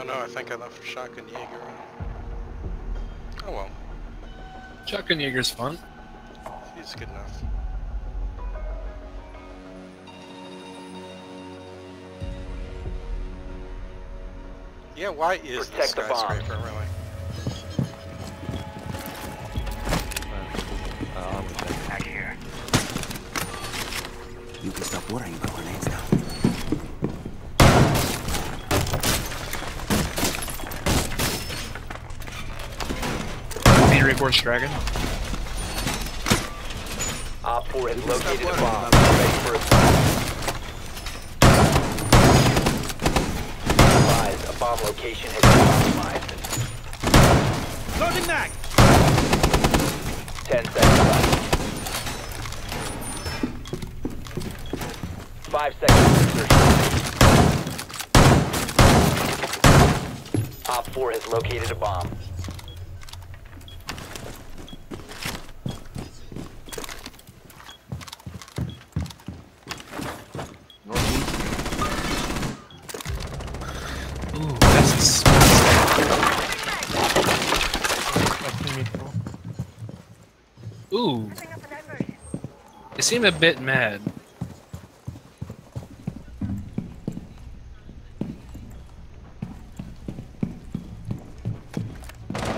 Oh no, I think I left Shotgun Jaeger. Oh well, Shotgun Jaeger's fun. he's good enough. Yeah, why is Protect this the bomb. skyscraper really? Uh, I'm gonna check. Back here. You can stop worrying about grenades now. Be reinforced dragon. Op 4 has located a bomb. Ready for assault. Advise, a bomb location has been compromised. Loading mag! 10 seconds left. 5 seconds to. Op 4 has located a bomb. A Ooh. They seem a bit mad.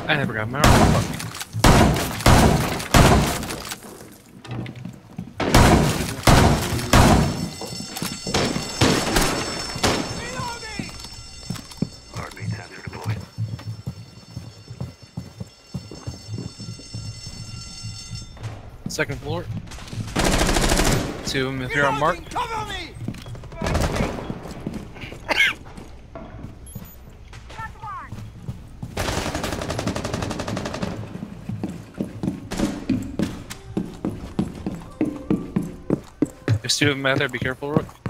I never got my. Second floor. Two of them if you're on mark. Cover me! There's two of them out there. Be careful, Rook.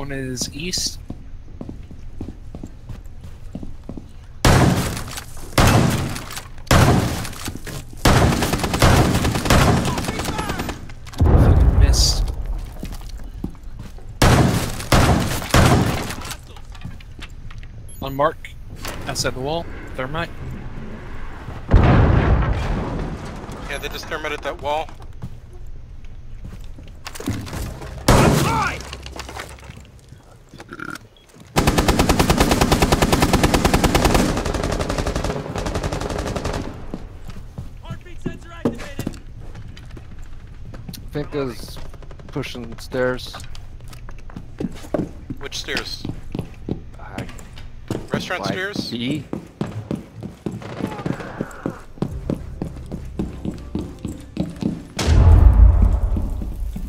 One is east. On mark, outside the wall, thermite. Yeah, they just thermited that wall. Finka's pushing stairs. Which stairs? I Restaurant like stairs? B.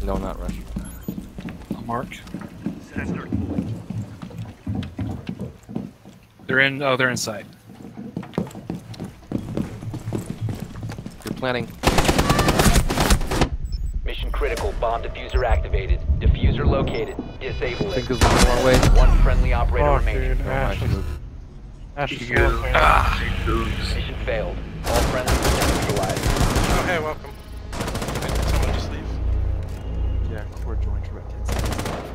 No, not restaurant. On mark. Sensor. They're in. Oh, they're inside. You're planning. Mission critical. Bomb defuser activated. Defuser located. Disable it. Finka's looking the wrong way. One friendly operator Oh, remaining. dude, Never Ash is. Ash is You- ah. Mission failed. All friendlies neutralized. Oh, hey, welcome. Did someone just leave? Yeah, core joined for about 10 seconds.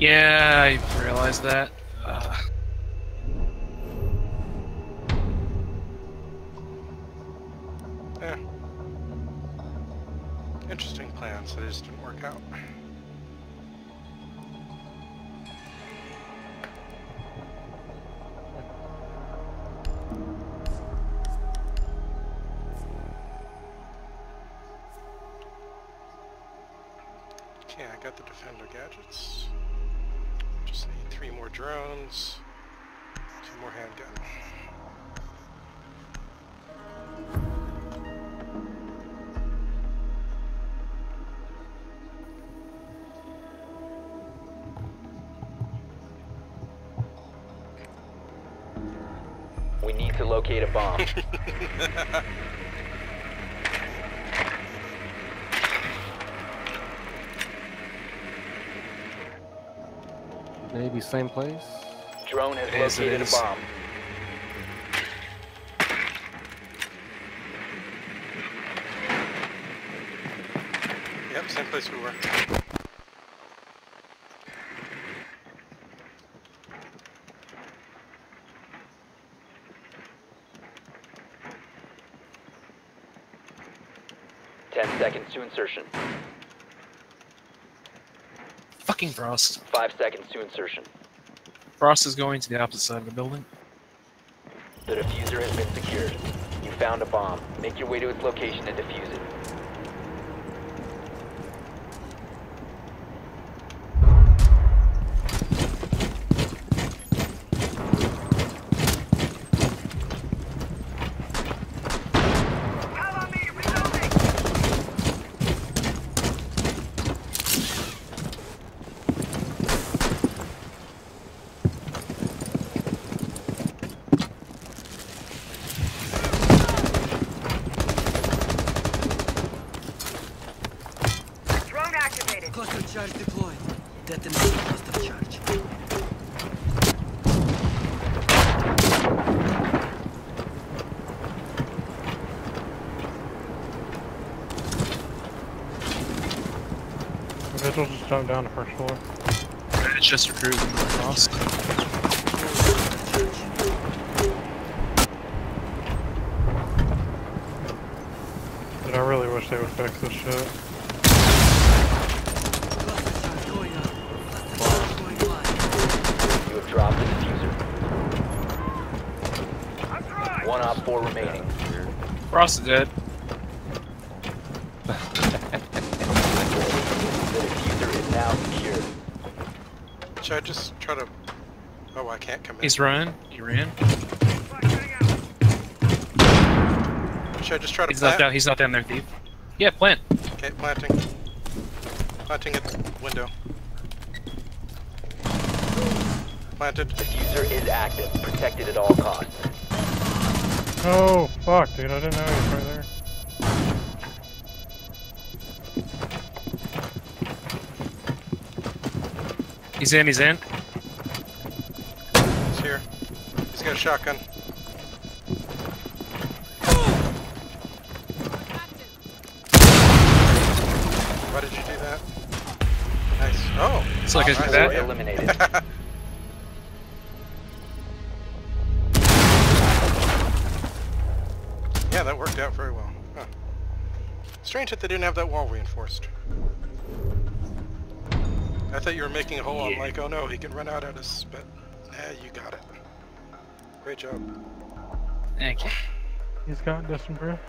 Yeah, I realized that. Uh, Interesting plans, they just didn't work out. We need to locate a bomb. Maybe same place. Drone has Yes, it located a bomb. Yep, same place we were. Ten seconds to insertion. Fucking Frost. Five seconds to insertion. Frost is going to the opposite side of the building. The defuser has been secured. You found a bomb. Make your way to its location and defuse it. Vigil down to first floor. It's just recruiting Frost. Dude, I really wish they would fix this shit. Cluster charge going up. Cluster charge going live. You have dropped the defuser. One op four remaining. Frost is dead. The defuser is now secured. Should I just try to... Oh, I can't come in. He's running. He ran. Should I just try to He's not down. He's not down there, thief. Yeah, plant. Okay, planting. Planting at the window. Planted. Defuser is active. Protected at all costs. Oh, fuck, dude, I didn't know he was right there. He's in. He's in. He's here. He's got a shotgun. Why did you do that? Nice. Oh! So like I nice. that. eliminated. yeah, that worked out very well. Huh. Strange that they didn't have that wall reinforced. I thought you were making a hole. I'm like, oh no, he can run out at us, but nah, you got it. Great job. Thank you. He's got distant breath.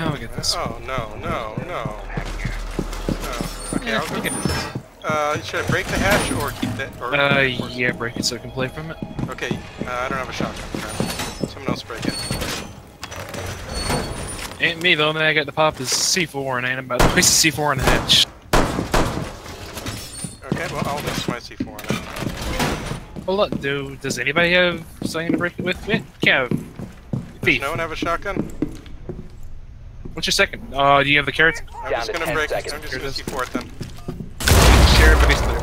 Oh, we get this. Oh no, no, no. No. Okay, Yeah, I'll go. do this. Uh, should I break the hatch or keep that? Or Uh, yeah, break it so I can play from it. Okay, uh, I don't have a shotgun. Okay. Someone else break it. Ain't me, the only thing I got to pop is C4 and ain't about to waste the C4 in the hatch. Okay, well, I'll mix my C4 on it. Well, look, do, does anybody have something to break it with? Yeah, Kev. Does Thief. no one have a shotgun? What's your second? Uh, do you have the carrots? I'm Down just gonna 10 break seconds. I'm just Here gonna it is. C4 it then. Share everybody's there.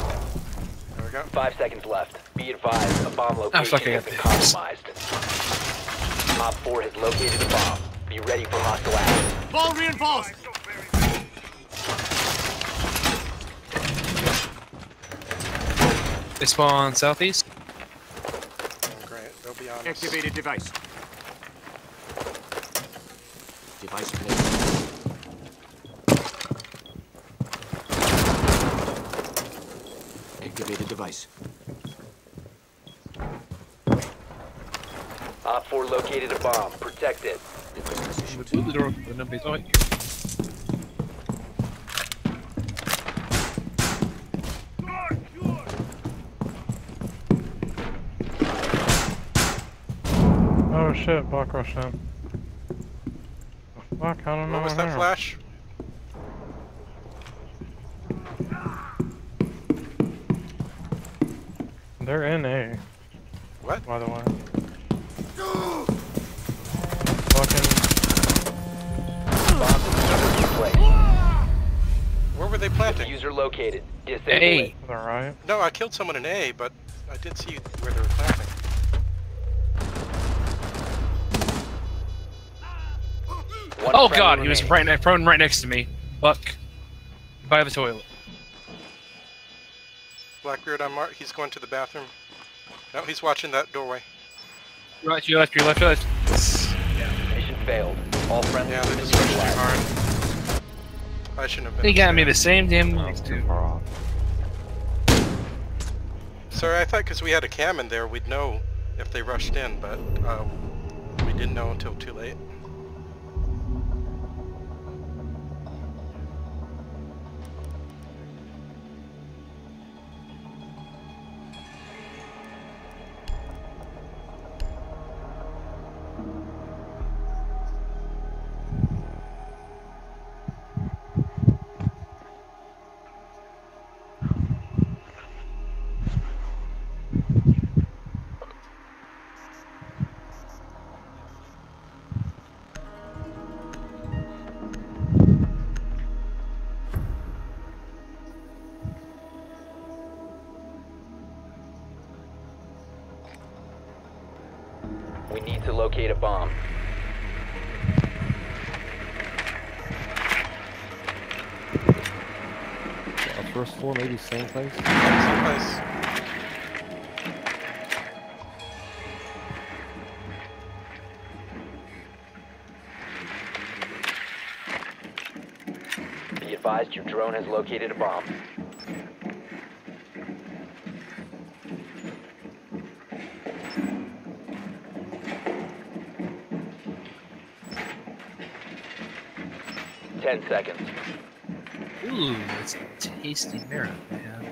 There we go. Five seconds left. Be advised, a bomb location Ah, fuck, I has been this. compromised. Op 4 has located a bomb. Be ready for hostile action. Ball reinforced. They spawn southeast. Oh, great, they'll be on. Activated device device plate. Activated device. Op 4 located a bomb. Protect it. Oh shit, block rush him. The fuck, I don't know. What was that they're- flash? They're in A, What? by the way. Fucking. Bomb defuser in place. Where were they planting? User located. Disable Hey. it. Is that right? No, I killed someone in A, but I did see where they were planting. Oh friendly god, he was right, ne- prone right next to me. Fuck. By the toilet. Blackbeard on Mark. He's going to the bathroom. No, he's watching that doorway. Right to your left, your left, your left. Mission failed. All friendly Yeah, they units just pushed too hard. I shouldn't have been. He got me the same damn Oh, move too too. far off. Sorry, I thought because we had a cam in there, we'd know if they rushed in, but uh, we didn't know until too late. Locate a bomb. Uh, first floor, maybe same place. Someplace. Be advised your drone has located a bomb. Ten seconds. Ooh, it's a tasty mirror they have.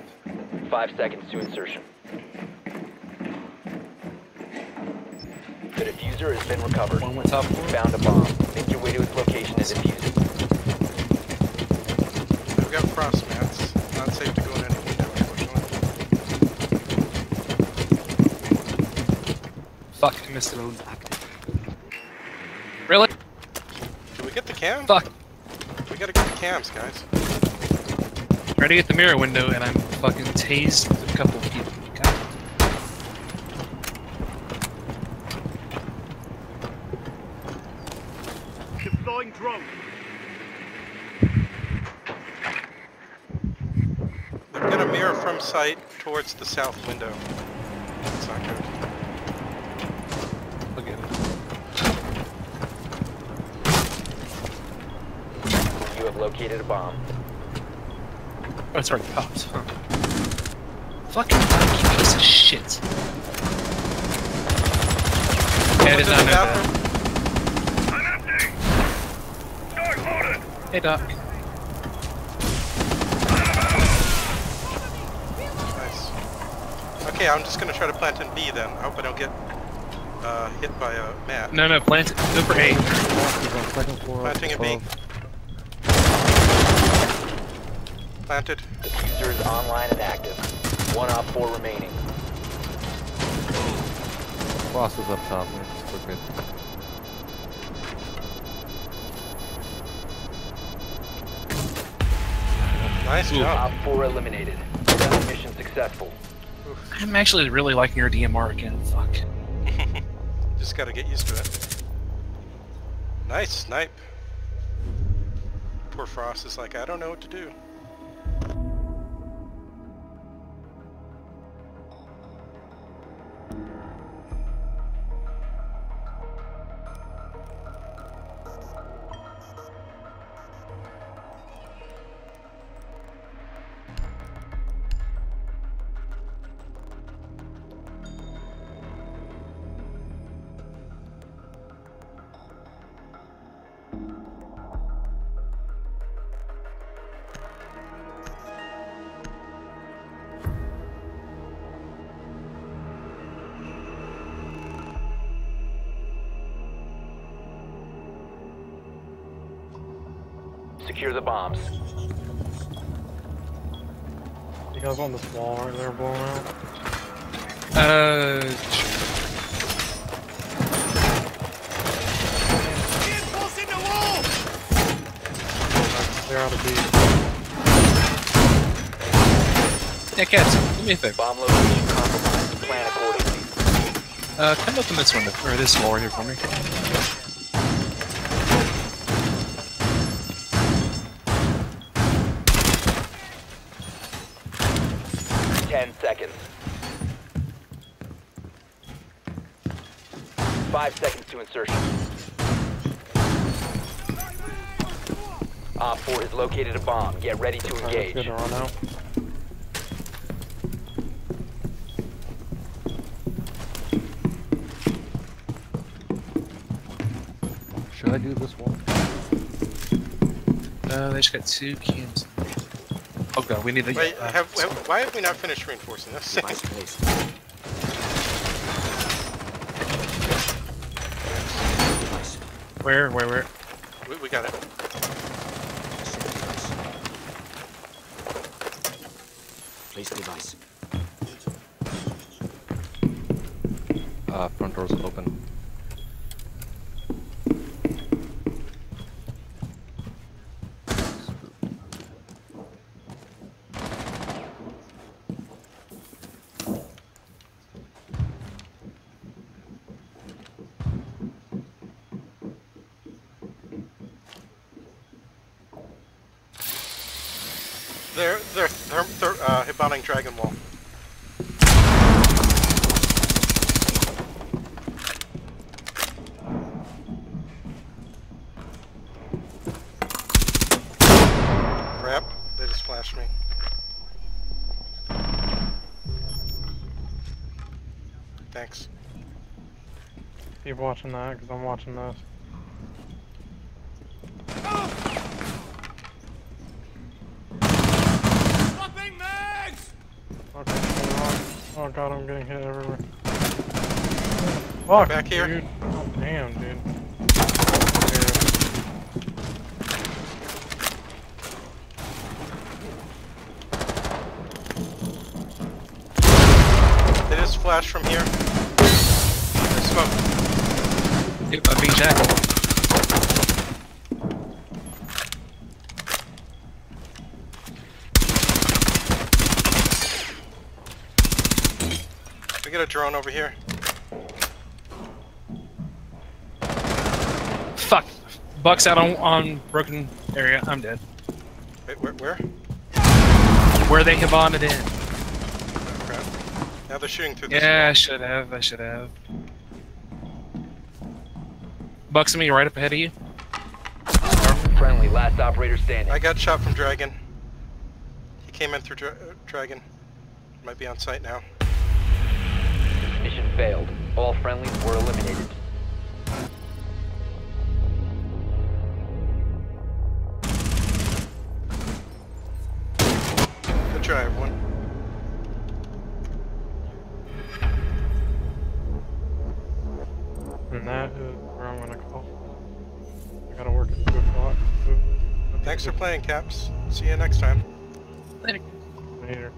Five seconds to insertion. The defuser has been recovered. One went top floor. found a bomb. Make your way to its location and defuse it. We've got frost mats. Not safe to go in any window, unfortunately. Fuck, I missed it. Really? Did we get the cam? Fuck. We gotta the cams, guys. Try to get the mirror window and I'm fucking tased a couple of people. God. Deploying drone. They've got a mirror from sight towards the south window. That's not good. Look at it. You have located a bomb. Oh, it's already popped. Huh. Fucking donkey piece of shit. Yeah, I did Someone's in not the know that. Hey, Doc. Nice. Okay, I'm just gonna try to plant in B then. I hope I don't get uh, hit by a mat. No, no, plant it. Go for A. He's on second floor. Planting a B. Planted. Defuser is online and active. One op four remaining. Frost is up top. man. Just look good. Nice Ooh. job. Op four eliminated. Friendly mission successful. I'm actually really liking your DMR again. Fuck. Just gotta get used to it. Nice snipe. Poor Frost is like, I don't know what to do. Secure the bombs. You guys want this wall right there blown out? Uh, sure. They're out of beat. yeah, cats. Do me a favor. Bomb location compromised. Plan accordingly. Uh, come open this window or this wall here for me. Ten seconds. Five seconds to insertion. Op 4 has located a bomb. Get ready to Alright, let's engage. get to run out. Should I do this one? Uh, they just got two cams. Oh god, we need to. Wait, uh, have, have, why have we not finished reinforcing this? Where, where, where? we, we got it. Place device. Uh, front door's open. They're, they're, they're, they're uh, hitbounding Dragon Wall. Crap, they just flashed me. Thanks. Keep watching that, because I'm watching this. Okay, hold on. Oh god, I'm getting hit everywhere. Fuck, Back here. dude. Oh, damn, dude. They just flashed from here. There's smoke. Yep, I'm being shackled. We get a drone over here. Fuck. Bucks out on, on broken area. I'm dead. Wait, where? where? Where they have bonded in. Oh, crap. Now they're shooting through this Yeah, I should have. I should have. Bucks me right up ahead of you. Friendly, last operator standing. I got shot from Dragon. He came in through dra uh, Dragon. Might be on site now. Mission failed. All friendlies were eliminated. Good try, everyone. And that is where I'm gonna call. I gotta work at 2 o'clock. Thanks for playing, Caps. See you next time. Later. Later.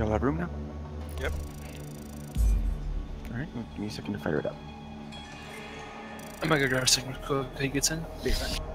Y'all have room now? Yep. Alright, give me a second to fire it up. I'm gonna go grab a signal code. He gets in. Be right back.